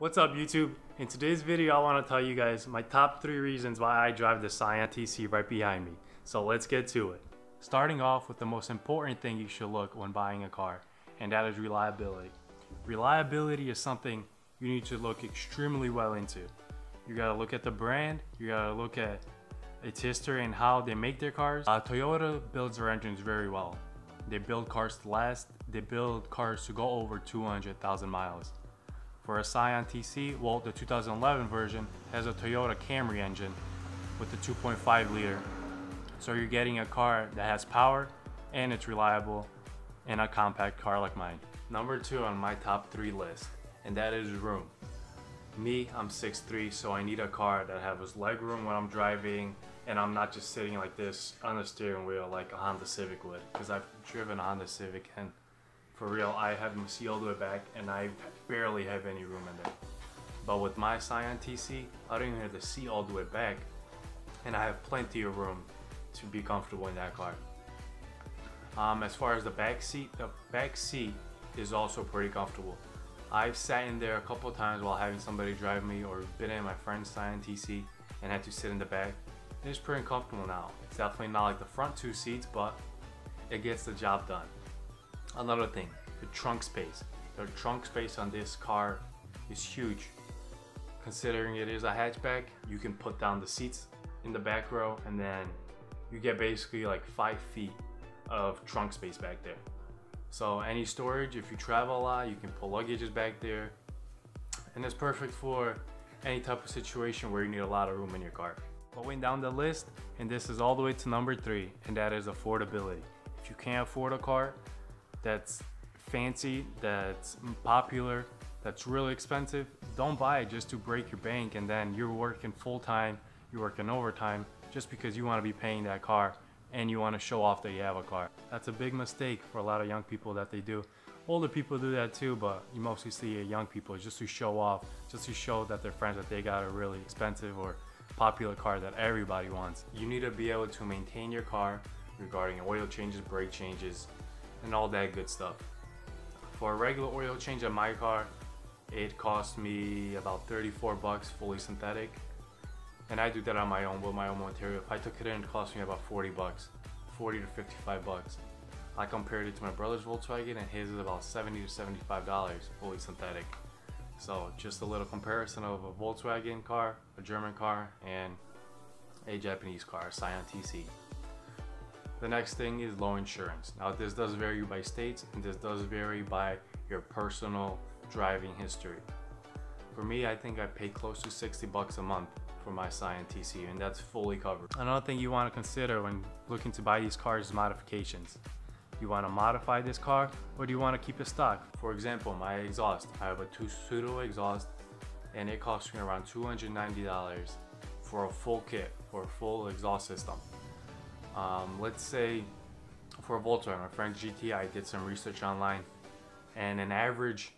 What's up YouTube? In today's video I want to tell you guys my top 3 reasons why I drive the Scion TC right behind me. So let's get to it. Starting off with the most important thing you should look when buying a car and that is reliability. Reliability is something you need to look extremely well into. You gotta look at the brand, you gotta look at its history and how they make their cars. Uh, Toyota builds their engines very well. They build cars to last, they build cars to go over 200,000 miles. For a Scion TC, well, the 2011 version has a Toyota Camry engine with the 2.5 liter. So you're getting a car that has power and it's reliable in a compact car like mine. Number two on my top three list, and that is room. Me, I'm 6'3", so I need a car that has leg room when I'm driving, and I'm not just sitting like this on the steering wheel like a Honda Civic would, because I've driven a Honda Civic and for real, I have them see all the way back and I barely have any room in there. But with my Scion TC, I don't even have the seat all the way back and I have plenty of room to be comfortable in that car. Um, as far as the back seat, the back seat is also pretty comfortable. I've sat in there a couple times while having somebody drive me or been in my friend's Scion TC and had to sit in the back. It's pretty comfortable now. It's definitely not like the front two seats, but it gets the job done. Another thing, the trunk space. The trunk space on this car is huge. Considering it is a hatchback, you can put down the seats in the back row and then you get basically like five feet of trunk space back there. So any storage, if you travel a lot, you can put luggages back there. And it's perfect for any type of situation where you need a lot of room in your car. Going down the list, and this is all the way to number three, and that is affordability. If you can't afford a car, that's fancy, that's popular, that's really expensive, don't buy it just to break your bank and then you're working full time, you're working overtime just because you want to be paying that car and you want to show off that you have a car. That's a big mistake for a lot of young people that they do. Older people do that too, but you mostly see young people just to show off, just to show that their friends that they got a really expensive or popular car that everybody wants. You need to be able to maintain your car regarding oil changes, brake changes, and all that good stuff. For a regular oil change on my car, it cost me about 34 bucks fully synthetic. And I do that on my own with my own material. If I took it in, it cost me about 40 bucks, 40 to 55 bucks. I compared it to my brother's Volkswagen and his is about 70 to 75 dollars fully synthetic. So just a little comparison of a Volkswagen car, a German car, and a Japanese car, Scion TC. The next thing is low insurance. Now this does vary by states and this does vary by your personal driving history. For me, I think I pay close to 60 bucks a month for my Scion TC and that's fully covered. Another thing you want to consider when looking to buy these cars is modifications. You want to modify this car or do you want to keep it stock? For example, my exhaust. I have a two Tsudo exhaust and it costs me around $290 for a full kit, for a full exhaust system. Um, let's say for Volkswagen, my friend GT, I did some research online, and an average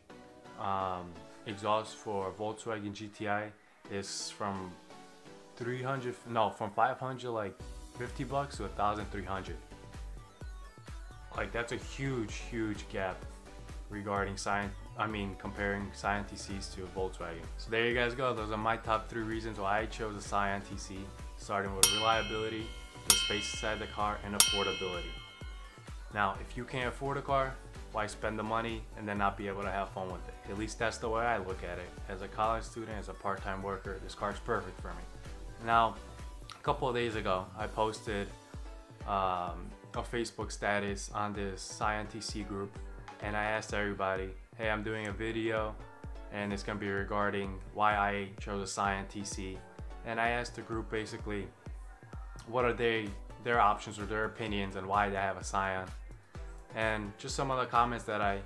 um, exhaust for Volkswagen GTI is from 300, no, from 500 like 50 bucks to 1,300. Like that's a huge, huge gap regarding Scion. I mean, comparing Scion TCs to a Volkswagen. So there you guys go. Those are my top three reasons why I chose a Scion TC, starting with reliability, the space inside the car, and affordability. Now, if you can't afford a car, why spend the money and then not be able to have fun with it? At least that's the way I look at it. As a college student, as a part-time worker, this car is perfect for me. Now, a couple of days ago, I posted um, a Facebook status on this Scion TC group and I asked everybody, hey, I'm doing a video and it's gonna be regarding why I chose a Scion TC. And I asked the group basically, what are they their options or their opinions and why they have a Scion. And just some of the comments that I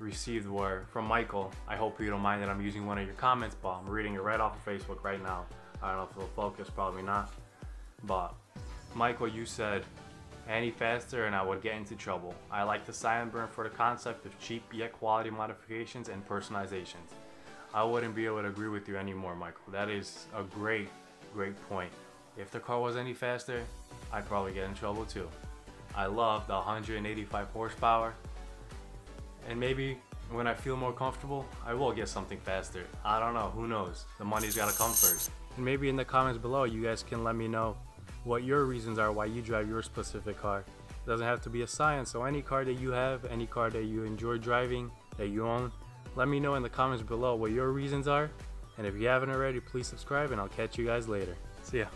received were from Michael. I hope you don't mind that I'm using one of your comments, but I'm reading it right off of Facebook right now. I don't know if it'll focus, probably not. But Michael, you said any faster and I would get into trouble. I like the Scion Burn for the concept of cheap yet quality modifications and personalizations. I wouldn't be able to agree with you anymore, Michael. That is a great, great point. If the car was any faster, I'd probably get in trouble too. I love the 185 horsepower and maybe When I feel more comfortable, I will get something faster. I don't know, who knows? The money's gotta come first. And maybe in the comments below, you guys can let me know what your reasons are why you drive your specific car. It doesn't have to be a science, so any car that you have, any car that you enjoy driving, that you own, let me know in the comments below what your reasons are. And if you haven't already, please subscribe and I'll catch you guys later. See ya.